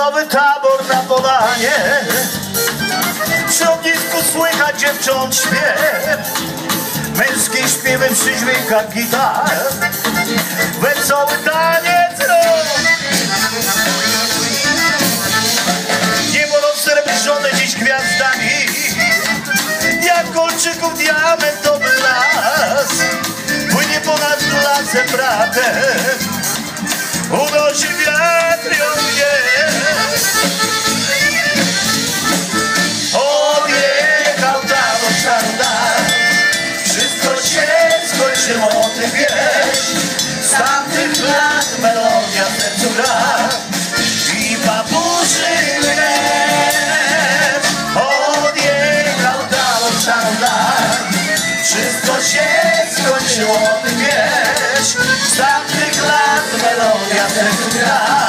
na polanie Przy ognisku słychać dziewcząt śpiew. Męskim śpiewem przy dźwiękach gitar. Wesoły taniec rąk Niebo rozsrebrzone dziś gwiazdami. Jak kolczyków diamentowy las. Płynie ponad lasem bratem skończyło, ty wiesz. Z tamtych lat melodia gra I papuży lew Odjechał tam od czarna Wszystko się skończyło, ty wiesz. Z tamtych lat melodia gra